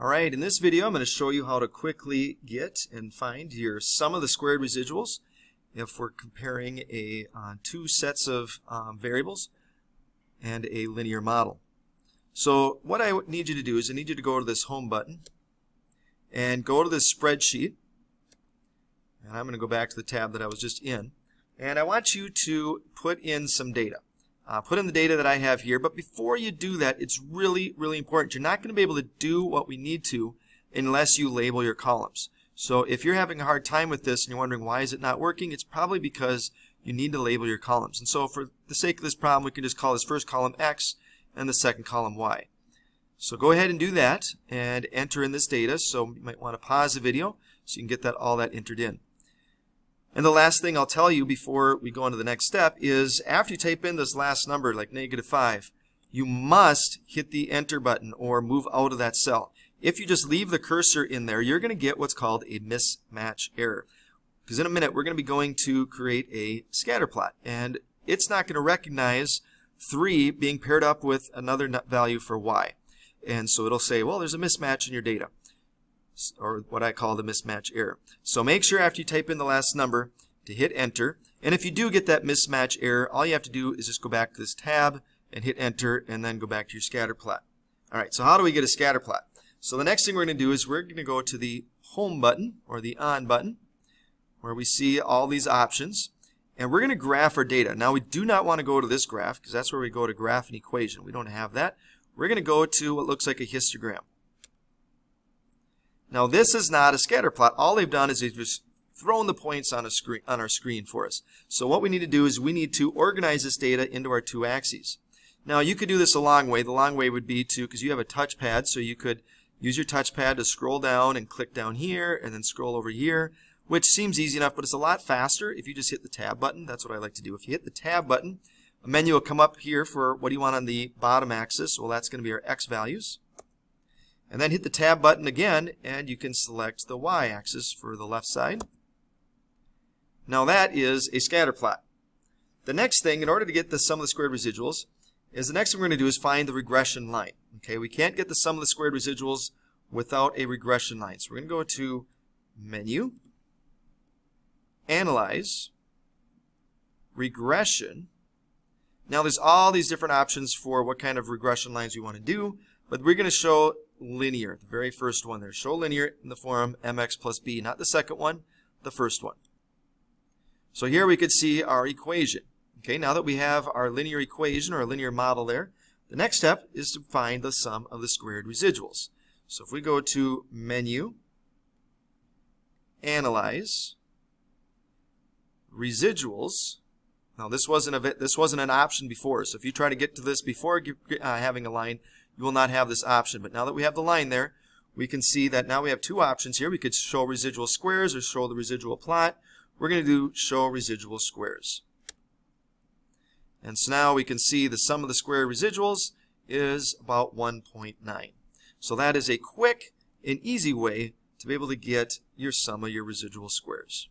Alright, in this video I'm going to show you how to quickly get and find your sum of the squared residuals if we're comparing a uh, two sets of um, variables and a linear model. So what I need you to do is I need you to go to this home button and go to this spreadsheet and I'm going to go back to the tab that I was just in and I want you to put in some data. Uh, put in the data that I have here, but before you do that, it's really, really important. You're not going to be able to do what we need to unless you label your columns. So if you're having a hard time with this and you're wondering why is it not working, it's probably because you need to label your columns. And so for the sake of this problem, we can just call this first column X and the second column Y. So go ahead and do that and enter in this data. So you might want to pause the video so you can get that all that entered in. And the last thing I'll tell you before we go on to the next step is after you type in this last number, like negative 5, you must hit the enter button or move out of that cell. If you just leave the cursor in there, you're going to get what's called a mismatch error. Because in a minute, we're going to be going to create a scatter plot. And it's not going to recognize 3 being paired up with another value for y. And so it'll say, well, there's a mismatch in your data or what I call the mismatch error. So make sure after you type in the last number to hit enter. And if you do get that mismatch error, all you have to do is just go back to this tab and hit enter and then go back to your scatter plot. Alright, so how do we get a scatter plot? So the next thing we're going to do is we're going to go to the home button or the on button where we see all these options and we're going to graph our data. Now we do not want to go to this graph because that's where we go to graph an equation. We don't have that. We're going to go to what looks like a histogram. Now this is not a scatter plot. All they've done is they've just thrown the points on, a screen, on our screen for us. So what we need to do is we need to organize this data into our two axes. Now you could do this a long way. The long way would be to, because you have a touchpad, so you could use your touchpad to scroll down and click down here and then scroll over here, which seems easy enough, but it's a lot faster if you just hit the tab button. That's what I like to do. If you hit the tab button, a menu will come up here for what do you want on the bottom axis. Well, that's going to be our x values. And then hit the tab button again and you can select the y-axis for the left side. Now that is a scatter plot. The next thing, in order to get the sum of the squared residuals, is the next thing we're going to do is find the regression line. Okay, we can't get the sum of the squared residuals without a regression line. So we're going to go to Menu, Analyze, Regression. Now there's all these different options for what kind of regression lines we want to do, but we're going to show linear, the very first one there. Show linear in the form mx plus b, not the second one, the first one. So here we could see our equation. Okay, now that we have our linear equation or a linear model there, the next step is to find the sum of the squared residuals. So if we go to Menu, Analyze, Residuals, now this wasn't a this wasn't an option before, so if you try to get to this before uh, having a line, you will not have this option. But now that we have the line there, we can see that now we have two options here. We could show residual squares or show the residual plot. We're going to do show residual squares. And so now we can see the sum of the square residuals is about 1.9. So that is a quick and easy way to be able to get your sum of your residual squares.